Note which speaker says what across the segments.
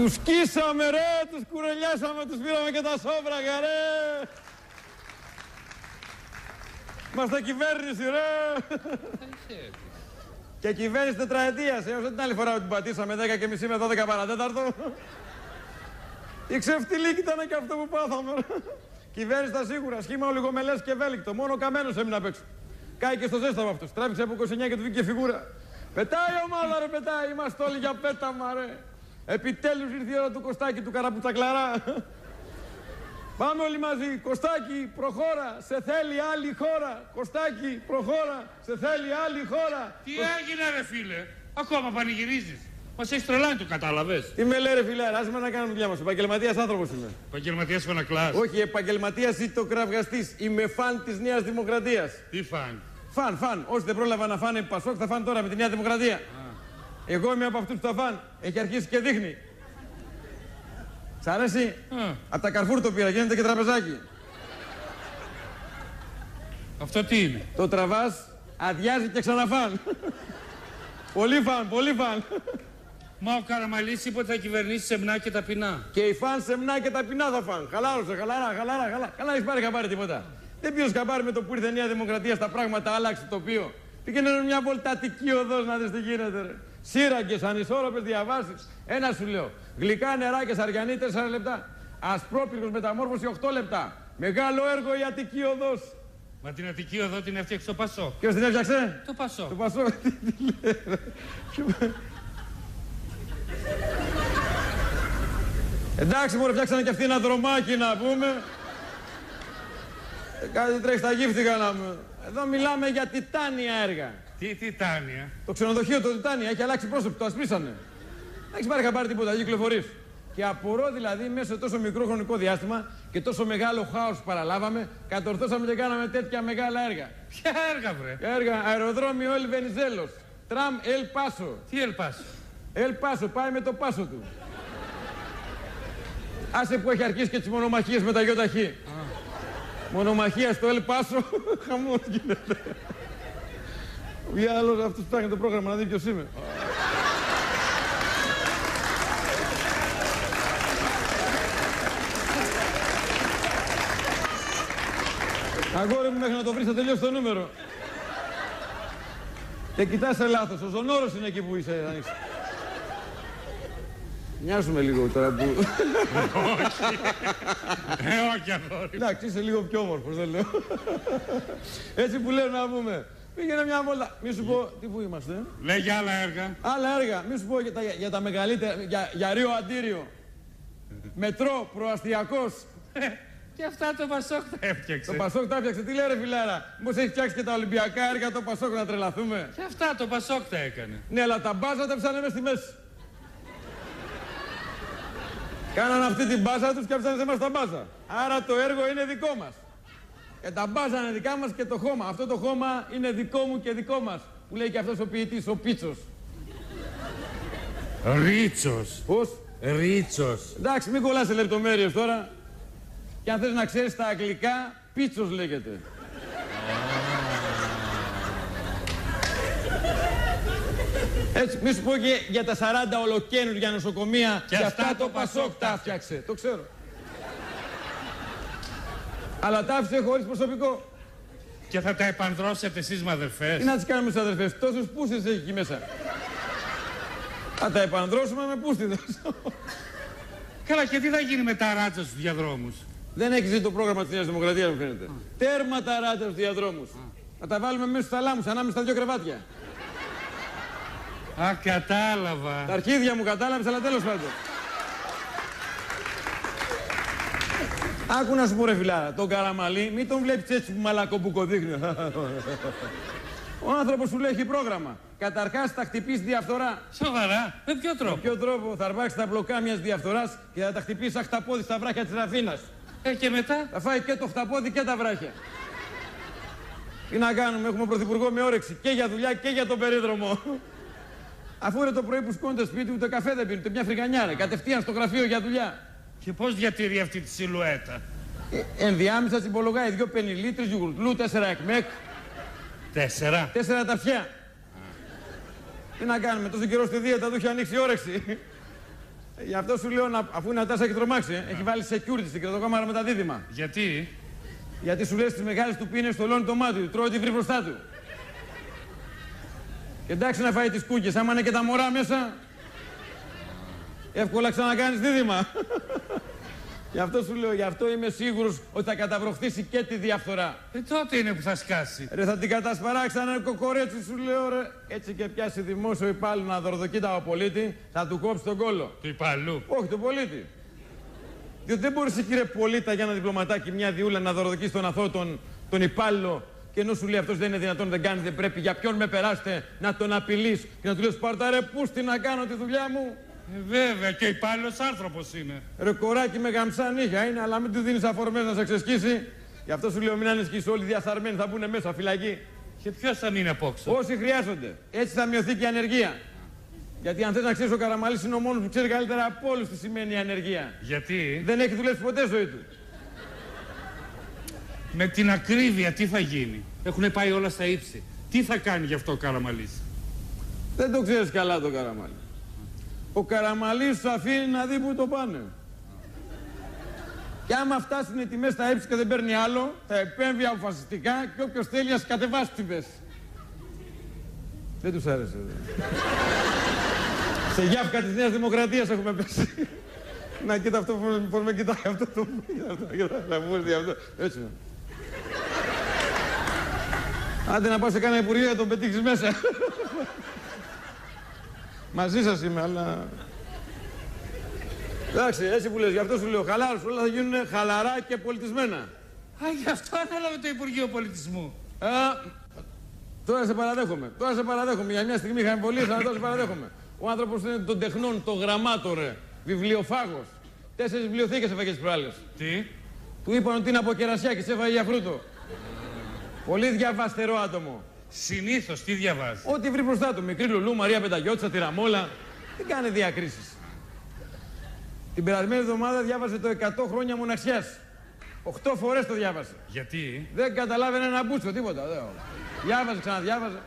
Speaker 1: Τους σκίσαμε ρε, τους κουρελιάσαμε, τους πήραμε και τα σόβραγα ρε. Είμαστε κυβέρνηση ρε. και κυβέρνηση τετραετίας, έως την άλλη φορά που την πατήσαμε 10 και μισή με 12 παρατέταρτο. Η ξεφτυλίκη ήταν και αυτό που πάθαμε. Κυβέρνηση τα σίγουρα, σχήμα ολιγομελές και ευέλικτο. Μόνο καμένος έμεινε απ' έξω. Κάει και στο ζέσταμα αυτός. Τράβηξε από 29 και του βγήκε φιγούρα. Πετάει η ομάδα ρε, πετάει. Είμαστε όλοι για πέταμα ρε. Επιτέλους ήρθε η ώρα του Κωστάκη του Καραπουτσακλαρά. Πάμε όλοι μαζί. Κωστάκη, προχώρα. Σε θέλει άλλη χώρα. Κωστάκη, προχώρα. Σε θέλει άλλη χώρα.
Speaker 2: Τι έγινε ρε φίλε; Ακόμα πανηγυρίζεις. Μας έχεις τρελάνει, το κατάλαβες;
Speaker 1: Τι με λέει, ρε φιλέ, άσε με να κάνουμε δουλειά μας. Επαγγελματίας άνθρωπος είμαι.
Speaker 2: Επαγγελματίας φωνακλά.
Speaker 1: Όχι, επαγγελματίας ή το κραυγαστής. Είμαι φαν της Νέας Δημοκρατίας.
Speaker 2: Τι φαν;
Speaker 1: Φαν, φαν. Όσοι δεν πρόλαβα να φάνε Πασόκ, θα φάνε τώρα με τη Νέα Δημοκρατία. Α. Εγώ είμαι από αυτούς που θα φαν. Έχει αρχίσει και δείχνει. Σ' αρέσει; Από τα καρφούρ το πήρα, γίνεται και τραπεζάκι.
Speaker 2: Αυτό τι είναι;
Speaker 1: Το τραβάς, αδειάζει και ξαναφάν. πολύ φαν, πολύ φαν.
Speaker 2: Μα ο Καραμαλής είπε ότι θα κυβερνήσει σεμνά και ταπεινά.
Speaker 1: Και οι φαν σεμνά και ταπεινά θα φαν. Χαλάρωσε, χαλαρά, χαλαρά, χαλαρά. Καλά, έχεις πάρει χαμπάρι τίποτα. Δεν πήρε χαμπάρι με το που ήρθε η Νέα Δημοκρατία στα πράγματα, άλλαξε το τοπίο. Πήγαινε μια βολτατική οδός να δεις τι γίνεται. Ρε. Σύραγγες, ανισόρροπες διαβάσεις. Ένα σου λέω. Γλυκά νερά και σαριανή 4 λεπτά. Ασπρόπυργος μεταμόρφωση 8 λεπτά. Μεγάλο έργο η Αττική οδός.
Speaker 2: Μα την Αττική οδό την έφτιαξε το Πασό.
Speaker 1: Ποιος την έφτιαξε;
Speaker 2: Το Πασό.
Speaker 1: Το Πασό. Εντάξει, μου φτιάξανε και αυτοί ένα δρομάκι να πούμε. Ε, κάτι τρέχει στα γύφτηκα να μου. Εδώ μιλάμε για τιτάνια έργα.
Speaker 2: Τι τιτάνια.
Speaker 1: Το ξενοδοχείο το τιτάνια έχει αλλάξει πρόσωπο, το ασπρίσανε. Δεν έχει πάρει χαμπάρι τίποτα, κυκλοφορεί. Και απορώ δηλαδή μέσα σε τόσο μικρό χρονικό διάστημα και τόσο μεγάλο χάος που παραλάβαμε, κατορθώσαμε και κάναμε τέτοια μεγάλα έργα.
Speaker 2: Ποια έργα, βρε;
Speaker 1: Έργα; Αεροδρόμιο Ελ Βενιζέλος. Τραμ Ελ Πάσο.
Speaker 2: Τι Ελ Πάσο;
Speaker 1: Ελ Πάσο, πάει με το πάσο του. Άσε που έχει αρχίσει και τις μονομαχίες με τα γιοταχή. Μονομαχία στο Ελ Πάσο, χαμός γίνεται. Ο άλλος αυτός ψάχνει το πρόγραμμα να δει ποιος είμαι. Αγόρι μου μέχρι να το βρεις θα τελειώσει το νούμερο. Και κοιτάς σε λάθος, ο Ζωνόρος είναι εκεί που είσαι, αν είσαι. Μοιάζουμε λίγο τώρα που...
Speaker 2: όχι. Ε, όχι αγόρι.
Speaker 1: Εντάξει, είσαι λίγο πιο όμορφος, δεν λέω. Έτσι που λέω να πούμε. Πήγαινε μια βόλτα. Μη σου πω, τι που είμαστε.
Speaker 2: Λέγε άλλα έργα.
Speaker 1: Άλλα έργα. Μη σου πω για τα, για τα μεγαλύτερα, για, για Ρίο Αντίριο. Μετρό, προαστιακός.
Speaker 2: Και αυτά το Πασόκ τα έφτιαξε.
Speaker 1: Το Πασόκ τα έφτιαξε. Τι λέει ρε φιλάρα; Μήπως έχεις φτιάξει και τα Ολυμπιακά έργα το Πασόκ να τρελαθούμε;
Speaker 2: Και αυτά το Πασόκ τα έκανε.
Speaker 1: Ναι, αλλά τα μπάζα τα ψάνε μέσα στη μέση. Κάναν αυτή την μπάζα τους και έψανε σε μας τα μπάζα. Άρα το έργο είναι δικό μας. Και τα μπάζα είναι δικά μας και το χώμα. Αυτό το χώμα είναι δικό μου και δικό μας. Που λέει και αυτός ο ποιητής, ο Πίτσος.
Speaker 2: Ρίτσος.
Speaker 1: Πώς;
Speaker 2: Ρίτσος.
Speaker 1: Εντάξει, μην κολλάς σε λεπτομέρειες τώρα. Και αν θες να ξέρεις τα αγγλικά, Πίτσος λέγεται. Έτσι, μη σου πω και για τα 40 ολοκένουργια νοσοκομεία
Speaker 2: και, αυτά, το Πασόκ τα
Speaker 1: φτιάξε. Το ξέρω. Αλλά τα άφησε χωρίς προσωπικό.
Speaker 2: Και θα τα επανδρώσετε εσείς μαδερφές.
Speaker 1: Τι να τις κάνουμε στις αδερφές. Τόσους πούστες έχει εκεί μέσα. Θα τα επανδρώσουμε με πούστιδες.
Speaker 2: Καλά και τι θα γίνει με τα ράτσα στους διαδρόμους;
Speaker 1: Δεν έχεις δει το πρόγραμμα της Νέας Δημοκρατίας μου φαίνεται. Τέρμα τα ράτσα στους διαδρόμους. Θα τα βάλουμε μέσα στους θαλάμους ανάμεσα στα δύο κρεβάτια.
Speaker 2: Α, κατάλαβα.
Speaker 1: Τα αρχίδια μου κατάλαβες, αλλά τέλος πάντων. Άκου να σου πω ρε φιλάρα, τον Καραμαλή, μην τον βλέπεις έτσι που μαλακό που κοδείχνει. Ο άνθρωπος σου λέει έχει πρόγραμμα. Καταρχάς θα χτυπήσει διαφθορά.
Speaker 2: Σοβαρά, με ποιο τρόπο;
Speaker 1: Με ποιο τρόπο θα αρπάξει τα μπλοκά μιας διαφθοράς και θα τα χτυπήσει σαν χταπόδι στα βράχια της Ραφίνας.
Speaker 2: Ε, και μετά;
Speaker 1: Θα φάει και το χταπόδι και τα βράχια. Τι να κάνουμε, έχουμε πρωθυπουργό με όρεξη και για δουλειά και για τον περίδρομο. Αφού είναι το πρωί που σκόνται σπίτι, ούτε καφέ δεν πίνει, ούτε μια φρυγανιά. Κατευθείαν στο γραφείο για δουλειά.
Speaker 2: Και πώς διατηρεί αυτή τη σιλουέτα;
Speaker 1: Ε, ενδιάμεσα συμπολογάει δύο πενιλίτρες γιουγουρτλού, τέσσερα εκμεκ.
Speaker 2: Τέσσερα.
Speaker 1: Τέσσερα ταφιά. Τι να κάνουμε, τόσο καιρό στη δίαιτα του είχε ανοίξει η όρεξη. Γι' αυτό σου λέω, να, αφού είναι ατάσα έχει τρομάξει, ε, έχει βάλει security στην κρετοκάμαρα με τα δίδυμα.
Speaker 2: Γιατί;
Speaker 1: Γιατί σου λέει στι μεγάλες του πίνες στο λόνι το μάτι του, τρώει ό,τι βρει μπροστά του. Και εντάξει να φάει τις κούκκες, άμα είναι και τα μωρά μέσα, εύκολα ξανακάνεις δίδυμα. Γι' αυτό σου λέω, γι' αυτό είμαι σίγουρος ότι θα καταβροχθήσει και τη διαφθορά.
Speaker 2: Ε, τότε είναι που θα σκάσει.
Speaker 1: Ρε θα την κατασπαράξει σαν ένα κοκορέτσι σου λέω ρε. Έτσι και πιάσει δημόσιο υπάλληλο να δορδοκεί τα πολίτη, θα του κόψει τον κόλο.
Speaker 2: Του υπαλλού.
Speaker 1: Όχι, τον πολίτη. Διότι δεν μπορείς κύριε πολίτα για ένα διπλωματάκι μια διούλα να δωροδοκίσει τον αθώο τον, τον υπάλληλο και ενώ σου λέει αυτός δεν είναι δυνατόν, δεν κάνεις, δεν πρέπει, για ποιον με περάστε να τον απειλείς και να του λες Σπαρτά ρε, πού να κάνω τη δουλειά μου.
Speaker 2: Ε, βέβαια, και υπάλληλος άνθρωπος είναι.
Speaker 1: Ρε κοράκι με γαμψά νύχια είναι, αλλά μην του δίνεις αφορμές να σε ξεσκίσει. Γι' αυτό σου λέω μην ανησυχείς όλοι διαθαρμένοι θα μπουν μέσα φυλακή.
Speaker 2: Και ποιος θα μείνει απόξω;
Speaker 1: Όσοι χρειάζονται. Έτσι θα μειωθεί και η ανεργία. Γιατί αν θες να ξέρεις, ο Καραμαλής είναι ο μόνος που ξέρει καλύτερα από όλους τι σημαίνει η ανεργία.
Speaker 2: Γιατί;
Speaker 1: Δεν έχει δουλέψει ποτέ ζωή του.
Speaker 2: Με την ακρίβεια τι θα γίνει; Έχουν πάει όλα στα ύψη. Τι θα κάνει γι' αυτό ο Καραμαλής;
Speaker 1: Δεν το ξέρεις καλά το Καραμαλή. Ο Καραμαλής σου αφήνει να δει που το πάνε. Και άμα φτάσουν οι τιμές στα ύψη και δεν παίρνει άλλο, θα επέμβει αποφασιστικά και όποιος θέλει ας κατεβάσει τιμές. Δεν τους άρεσε. Δε. Σε γιάφκα της Νέας Δημοκρατίας έχουμε πέσει. Να κοίτα αυτό που πώς με κοιτάει αυτό το να αυτό. Έτσι. Άντε να πας σε κάνα υπουργείο να τον πετύχεις μέσα. Μαζί σας είμαι, αλλά... Εντάξει, έτσι που λες, γι' αυτό σου λέω, χαλάρωση, όλα θα γίνουν χαλαρά και πολιτισμένα.
Speaker 2: Α, γι' αυτό ανέλαβε το Υπουργείο Πολιτισμού.
Speaker 1: Α, τώρα σε παραδέχομαι, τώρα σε παραδέχομαι. Για μια στιγμή είχαμε πολύ, αλλά τώρα σε παραδέχομαι. Ο άνθρωπος είναι των τεχνών, το γραμμάτορε, βιβλιοφάγος. Τέσσερις βιβλιοθήκες έφαγε τις προάλλες.
Speaker 2: Τι;
Speaker 1: Του είπαν ότι είναι από κερασιά και σε έφαγε για φρούτο. Πολύ διαβαστερό άτομο.
Speaker 2: Συνήθως τι διαβάζεις;
Speaker 1: Ό,τι βρει μπροστά του. Μικρή Λουλού, Μαρία Πενταγιώτσα, Τυραμόλα. Δεν κάνει διακρίσεις. Την περασμένη εβδομάδα διάβασε το 100 χρόνια μοναξιάς. 8 φορές το διάβασε.
Speaker 2: Γιατί;
Speaker 1: Δεν καταλάβαινε ένα μπούτσο, τίποτα. Δε. Διάβασε, ξαναδιάβασε.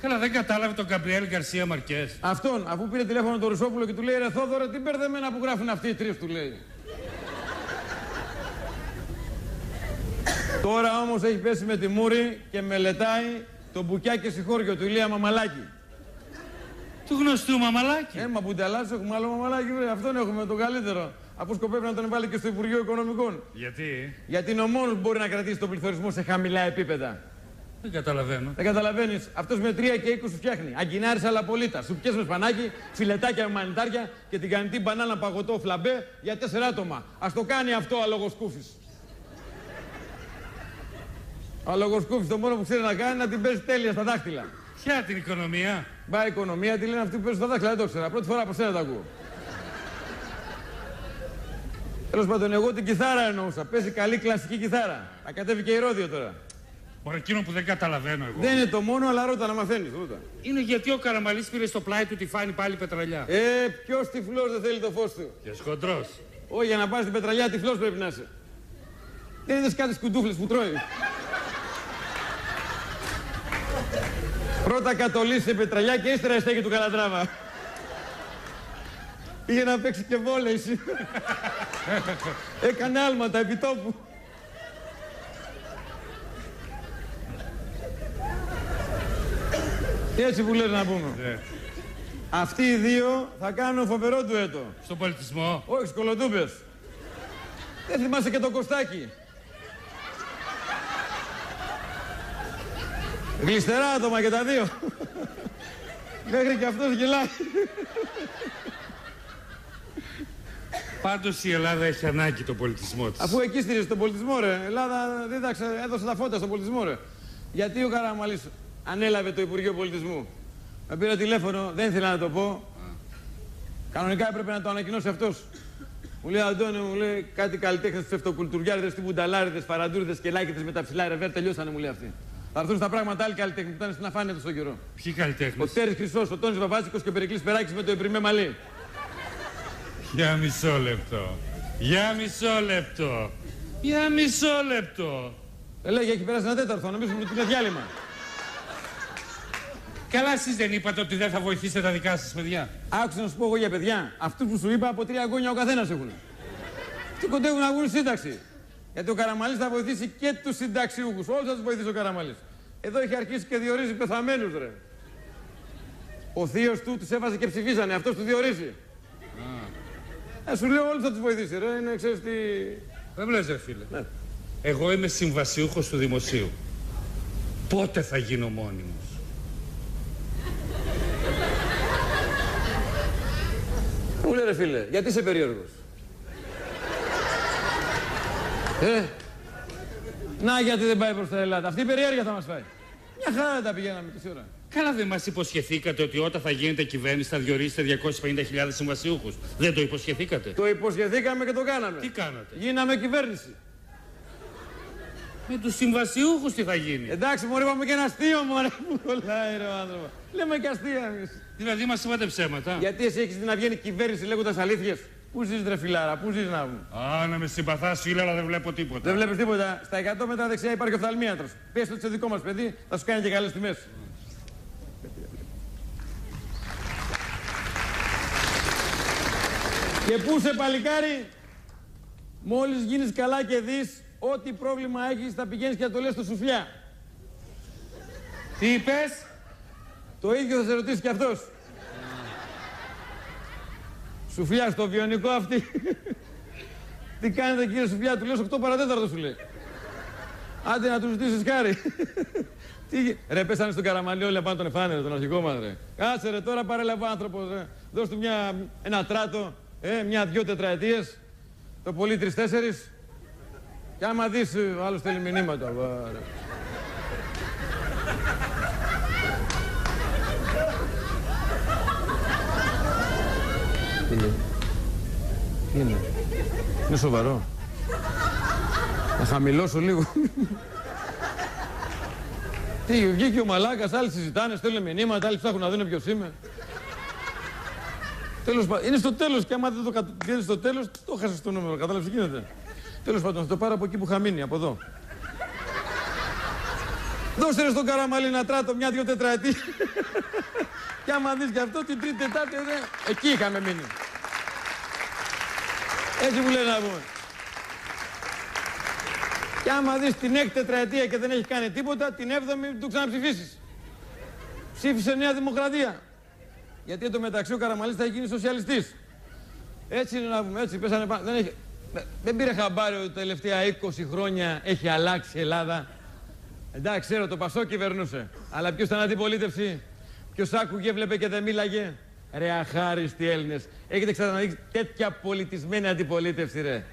Speaker 2: Καλά, δεν κατάλαβε τον Καμπριέλ Γκαρσία Μαρκές.
Speaker 1: Αυτόν, αφού πήρε τηλέφωνο τον Ρουσόπουλο και του λέει Ρε Θόδωρο, τι μπερδεμένα που γράφουν αυτοί οι τρεις, του λέει. Τώρα όμως έχει πέσει με τη μούρη και μελετάει το μπουκιάκι συγχώριο του Ηλία Μαμαλάκη.
Speaker 2: Του γνωστού Μαμαλάκη.
Speaker 1: Ε, μα που έχουμε άλλο Μαμαλάκη, βέβαια. Αυτόν έχουμε το καλύτερο. Αφού σκοπεύει να τον βάλει και στο Υπουργείο Οικονομικών.
Speaker 2: Γιατί;
Speaker 1: Γιατί είναι ο μόνος που μπορεί να κρατήσει τον πληθωρισμό σε χαμηλά επίπεδα.
Speaker 2: Δεν καταλαβαίνω.
Speaker 1: Δεν καταλαβαίνεις. Αυτός με 3 και 20 σου φτιάχνει. Αγκινάρι αλαπολίτα. Σου πιέσαι με σπανάκι, φιλετάκια με μανιτάρια και την κανητή μπανάνα παγωτό φλαμπέ για 4 άτομα. Α το κάνει αυτό αλογοσκούφι. Ο λογοσκούφι το μόνο που ξέρει να κάνει είναι να την παίζει τέλεια στα δάχτυλα.
Speaker 2: Ποια την οικονομία;
Speaker 1: Μπα οικονομία, τη λένε αυτοί που παίζουν στα δάχτυλα, δεν το ξέρα. Πρώτη φορά από σένα τα ακούω. Τέλος πάντων, εγώ την κιθάρα εννοούσα. Παίζει καλή κλασική κιθάρα. Θα κατέβει και η ρόδιο τώρα.
Speaker 2: Ωραία, εκείνο που δεν καταλαβαίνω εγώ.
Speaker 1: Δεν είναι το μόνο, αλλά ρώτα να μαθαίνεις.
Speaker 2: Είναι γιατί ο Καραμαλής πήρε στο πλάι του τη φάνη πάλι πετραλιά.
Speaker 1: Ε, ποιος τυφλός δεν θέλει το φως του.
Speaker 2: Και σκοντρός.
Speaker 1: Όχι, για να πας στην πετραλιά τυφλός πρέπει να είσαι. Δεν είδες κάτι σκουντούφλες που τρώει. Πρώτα κατολίσει πετραλιά και ύστερα στέκει του καλατράβα. Πήγε να παίξει και βόλεϊ Έκανε άλματα επί τόπου. Έτσι που λες να πούμε.
Speaker 2: Ναι.
Speaker 1: Αυτοί οι δύο θα κάνουν φοβερό του έτο.
Speaker 2: Στον πολιτισμό.
Speaker 1: Όχι, σκολοτούπες. Δεν θυμάσαι και το κοστάκι. Γλιστερά άτομα και τα δύο. Μέχρι και αυτός γελάει.
Speaker 2: Πάντως η Ελλάδα έχει ανάγκη τον πολιτισμό της.
Speaker 1: Αφού εκεί στηρίζει τον πολιτισμό, ρε. Η Ελλάδα δίδαξε, έδωσε τα φώτα στον πολιτισμό, ρε. Γιατί ο Καραμαλής ανέλαβε το Υπουργείο Πολιτισμού; Με πήρε τηλέφωνο, δεν ήθελα να το πω. Κανονικά έπρεπε να το ανακοινώσει αυτός. Μου λέει Αντώνη, μου λέει κάτι καλλιτέχνες τους αυτοκουλτουριάριδες, τύπου νταλάριδες, φαραντούριδες και λάκιδε με τα ψηλά ρεβέρ. Τελειώσανε, μου λέει αυτή. Θα έρθουν στα πράγματα άλλοι καλλιτέχνες που ήταν στην αφάνεια τους στον καιρό.
Speaker 2: Ποιοι καλλιτέχνες;
Speaker 1: Ο Τέρι Χρυσός, ο Τόνι Βαβάζικος και ο Περικλής Περάκης με το επιρμέ μαλλί.
Speaker 2: Για μισό λεπτό. Για μισό λεπτό. Για μισό λεπτό.
Speaker 1: Ε, λέγε, έχει περάσει ένα τέταρτο, νομίζω ότι είναι διάλειμμα.
Speaker 2: Καλά εσείς δεν είπατε ότι δεν θα βοηθήσετε τα δικά σας παιδιά.
Speaker 1: Άκουσα να σου πω εγώ για παιδιά. Αυτούς που σου είπα από τρία γόνια ο καθένας έχουν. Τι κοντεύουν να βγουν σύνταξη. Γιατί ο Καραμαλής θα βοηθήσει και τους συνταξιούχους. Όλους θα τους βοηθήσει ο Καραμαλής. Εδώ έχει αρχίσει και διορίζει πεθαμένους, ρε. Ο θείος του τους έβαζε και ψηφίζανε. Αυτός τους διορίζει. Ε, σου λέω όλους θα τους βοηθήσει, ρε. Είναι, ξέρεις τι.
Speaker 2: Δεν μου ρε φίλε.
Speaker 1: Ναι.
Speaker 2: Εγώ είμαι συμβασιούχος του δημοσίου. Πότε θα γίνω μόνιμος;
Speaker 1: Μου λέει ρε φίλε, γιατί είσαι περίεργος; Ε, να γιατί δεν πάει προς τα Ελλάδα. Αυτή η περιέργεια θα μας φάει. Μια χαρά τα πηγαίναμε τόση ώρα.
Speaker 2: Καλά δεν μας υποσχεθήκατε ότι όταν θα γίνετε κυβέρνηση θα διορίσετε 250.000 συμβασιούχους. Δεν το υποσχεθήκατε.
Speaker 1: Το υποσχεθήκαμε και το κάναμε.
Speaker 2: Τι κάνατε;
Speaker 1: Γίναμε κυβέρνηση.
Speaker 2: Με τους συμβασιούχους τι θα γίνει;
Speaker 1: Εντάξει, μωρέ, είπαμε και ένα αστείο, μωρέ, που κολλάει, ρε, ο άνθρωπος. Λέμε και αστεία εμείς.
Speaker 2: Δηλαδή μας είπατε ψέματα.
Speaker 1: Γιατί εσύ έχεις δει να βγαίνει κυβέρνηση λέγοντας αλήθειες; Πού ζεις, ρε φιλάρα, πού ζεις να μου.
Speaker 2: Α, να με συμπαθάς φίλε, αλλά δεν βλέπω τίποτα.
Speaker 1: Δεν βλέπεις τίποτα. Στα 100 μέτρα δεξιά υπάρχει οφθαλμίατρος. Πες το σε δικό μας παιδί, θα σου κάνει και καλές τιμές. Και πού σε παλικάρι, μόλις γίνεις καλά και δεις ό,τι πρόβλημα έχεις θα πηγαίνεις και θα το λες στο σουφλιά.
Speaker 2: Τι είπες;
Speaker 1: Το ίδιο θα σε ρωτήσει και αυτός. Σουφλιά στο βιονικό αυτή. Τι κάνετε κύριε Σουφλιά, του λες 8 παρατέταρτο σου λέει. Άντε να τους ζητήσεις χάρη. Τι... γι- Ρε, πέσανε στον καραμαλί όλοι απάνω τον εφάνερε, τον αρχικό μας ρε. Κάτσε ρε, τώρα παρέλαβε ο άνθρωπος ρε. Δώσ' του μια, ένα τράτο, ε, μια-δυο τετραετίες, το πολύ τρεις-τέσσερις. Και άμα δεις, ε, ο άλλος θέλει μηνύματα. βα, Τι είναι. Τι είναι; Είναι σοβαρό. Να χαμηλώσω λίγο. Τι, βγήκε ο μαλάκας, άλλοι συζητάνε, στέλνουν μηνύματα, άλλοι ψάχνουν να δουν ποιος είμαι. Τέλος πάντων, είναι στο τέλος και άμα δεν το καταφέρει στο τέλος, το χάσε το νούμερο, κατάλαβες τι γίνεται. Τέλος πάντων, θα το πάρω από εκεί που είχα μείνει, από εδώ. Δώστε ρε στον Καραμαλή να τράτω μια-δυο τετραετή. και άμα δεις και αυτό, την τρίτη τετάρτη, δε, εκεί είχαμε μείνει. Έτσι μου λένε να πούμε. Και άμα δεις την έκτη τετραετία και δεν έχει κάνει τίποτα, την έβδομη του ξαναψηφίσεις. Ψήφισε Νέα Δημοκρατία. Γιατί το μεταξύ ο Καραμαλής θα έχει γίνει σοσιαλιστής. Έτσι είναι να πούμε, έτσι πέσανε πάνω. Δεν, έχει... δεν- δεν πήρε χαμπάρι ότι τα τελευταία 20 χρόνια έχει αλλάξει η Ελλάδα. Εντάξει, ξέρω, το Πασό κυβερνούσε. Αλλά ποιος ήταν αντιπολίτευση, ποιος άκουγε, βλέπε και δεν μίλαγε; Ρε αχάριστοι Έλληνες, έχετε ξαναδείξει τέτοια πολιτισμένη αντιπολίτευση ρε.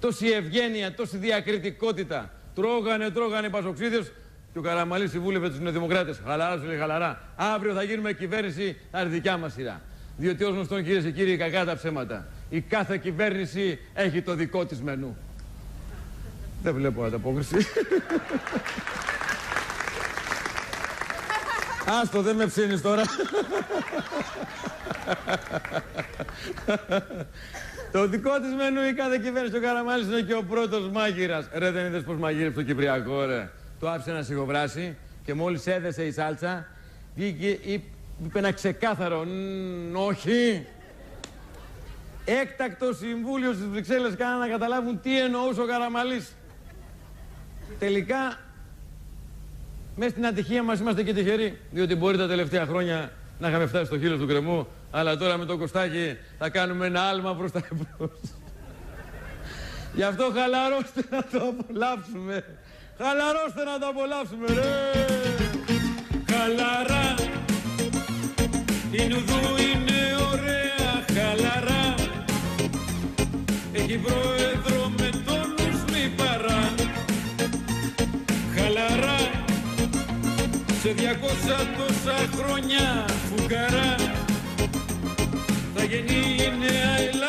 Speaker 1: Τόση ευγένεια, τόση διακριτικότητα. Τρώγανε, τρώγανε οι Πασοξίδες και ο Καραμαλής συμβούλευε τους Νεοδημοκράτες. Χαλαρά, σου λέει χαλαρά. Αύριο θα γίνουμε κυβέρνηση, θα είναι δικιά μας σειρά. Διότι ως γνωστόν κυρίες και κύριοι, κακά τα ψέματα. Η κάθε κυβέρνηση έχει το δικό της μενού. Δεν βλέπω ανταπόκριση. Άστο, δεν με ψήνεις τώρα. το δικό της μενού η κάθε κυβέρνηση. Ο Καραμάλης είναι και ο πρώτος μάγειρας. Ρε, δεν είδες πως μαγείρεψε το Κυπριακό, ρε. Το άφησε να σιγοβράσει και μόλις έδεσε η σάλτσα, βγήκε, είπε ένα ξεκάθαρο «Ν, όχι. Έκτακτο συμβούλιο στις Βρυξέλλες κάνανε να καταλάβουν τι εννοούσε ο Καραμαλής. Τελικά μέσα στην ατυχία μας είμαστε και τυχεροί. Διότι μπορεί τα τελευταία χρόνια να είχαμε φτάσει στο χείλος του κρεμού, αλλά τώρα με το κοστάκι θα κάνουμε ένα άλμα προς τα εμπρός. Γι' αυτό χαλαρώστε να το απολαύσουμε. Χαλαρώστε να το απολαύσουμε, ρε! Χαλαρά, η Νουδού σε διακόσα τόσα χρόνια φουκαρά θα γεννεί η νέα Ελλάδα